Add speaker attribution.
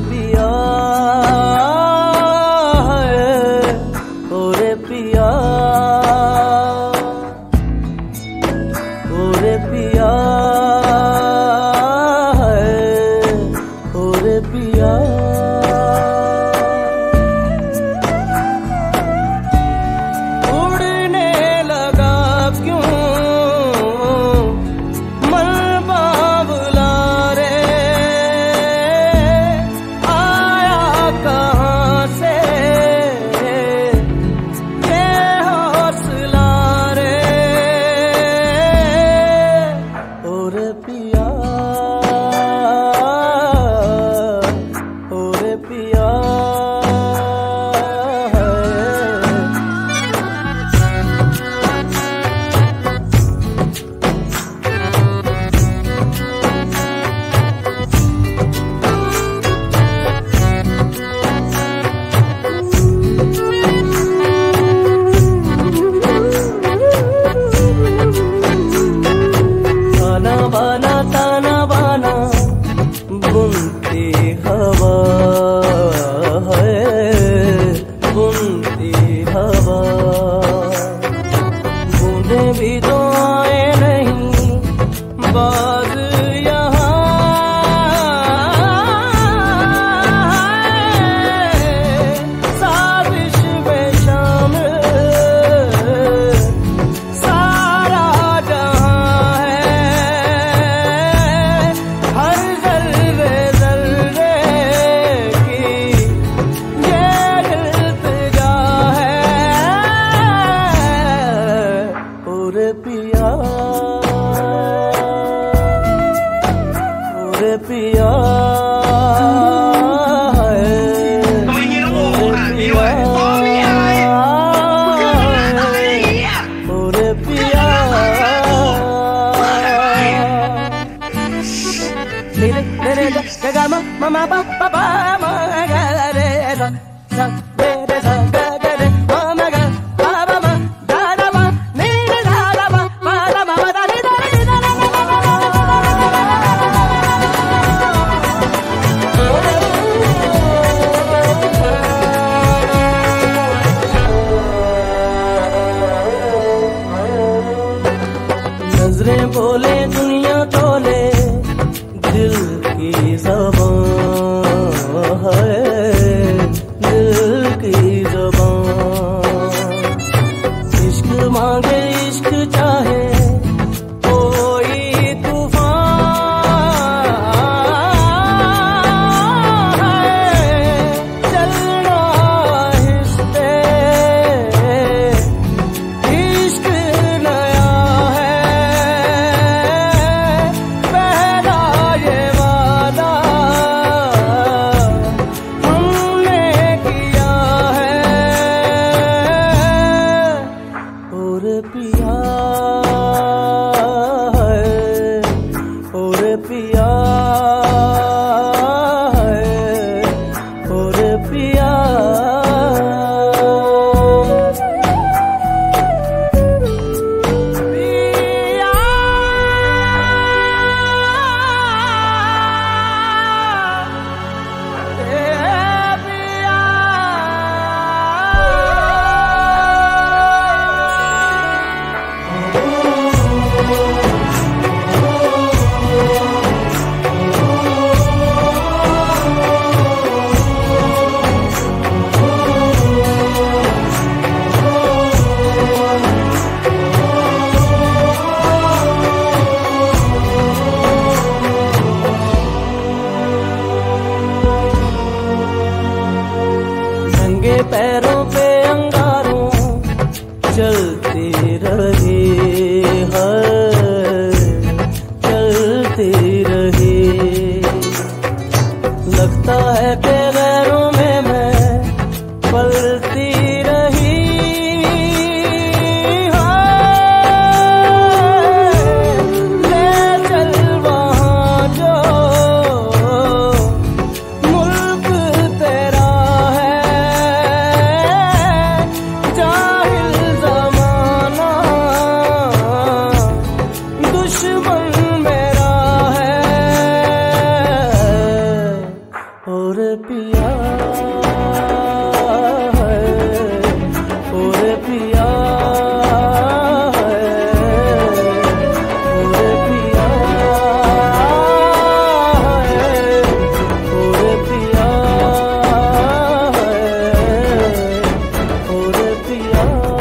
Speaker 1: be पिया रे पिया Mama, papa, mama, ga, re, ra, ra. नज़रें बोले दुनिया तोले दिल की जबान है दिल की जबान। इश्क मांगे querer. love.